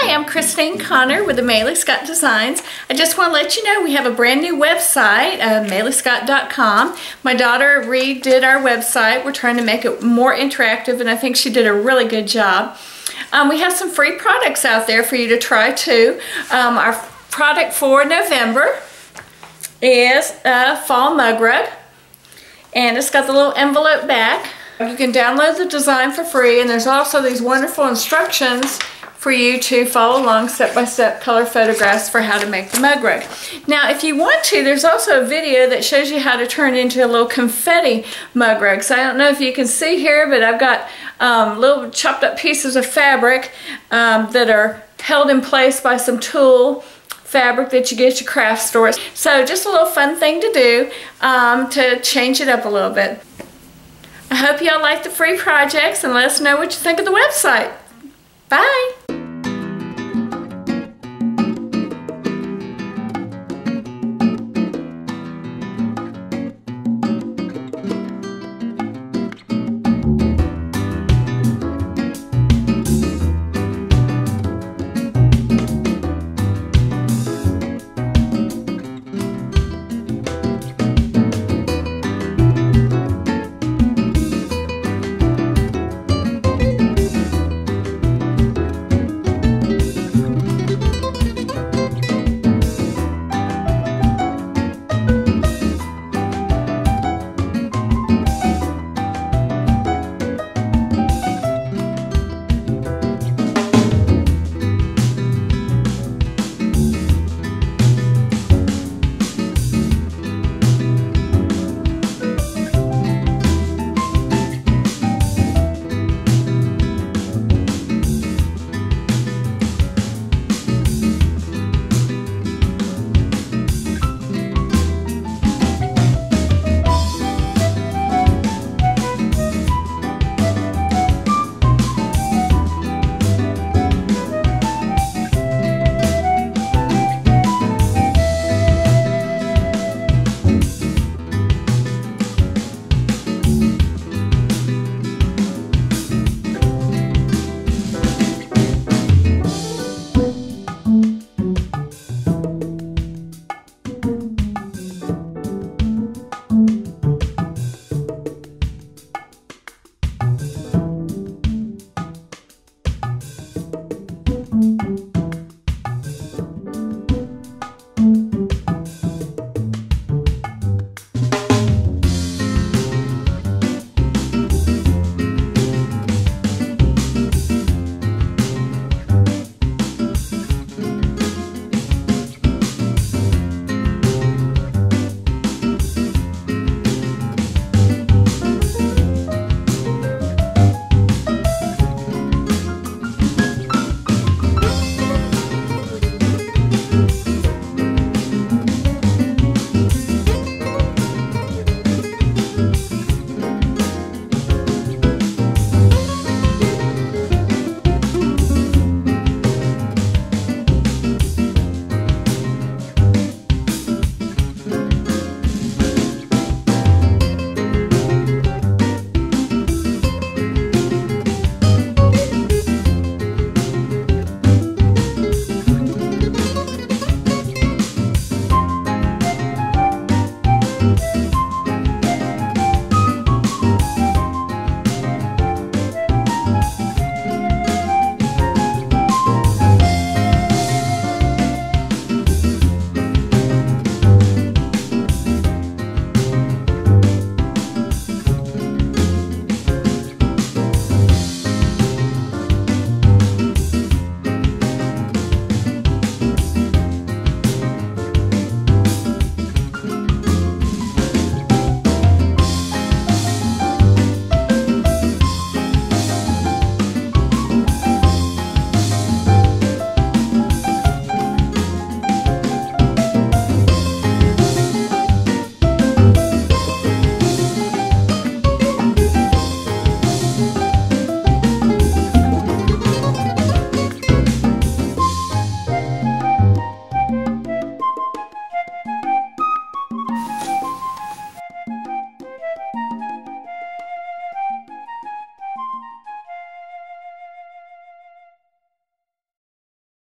I'm Christine Connor with the Amelie Scott Designs. I just want to let you know we have a brand new website, uh. My daughter redid our website. We're trying to make it more interactive and I think she did a really good job. Um, we have some free products out there for you to try too. Um, our product for November is a fall mug rug and it's got the little envelope back. You can download the design for free and there's also these wonderful instructions for you to follow along step-by-step -step color photographs for how to make the mug rug. Now if you want to, there's also a video that shows you how to turn into a little confetti mug rug. So I don't know if you can see here, but I've got um, little chopped up pieces of fabric um, that are held in place by some tulle fabric that you get at your craft stores. So just a little fun thing to do um, to change it up a little bit. I hope y'all like the free projects and let us know what you think of the website. Bye!